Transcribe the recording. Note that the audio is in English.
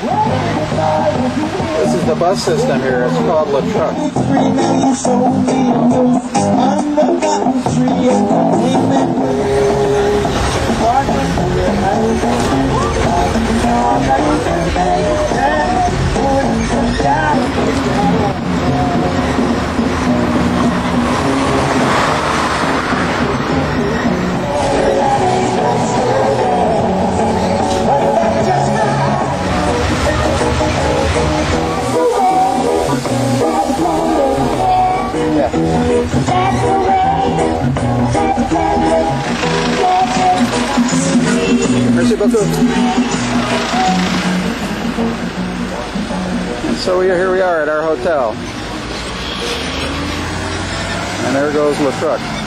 This is the bus system here. It's called Le Truck. Merci beaucoup. So we, here we are at our hotel. And there goes Le Truck.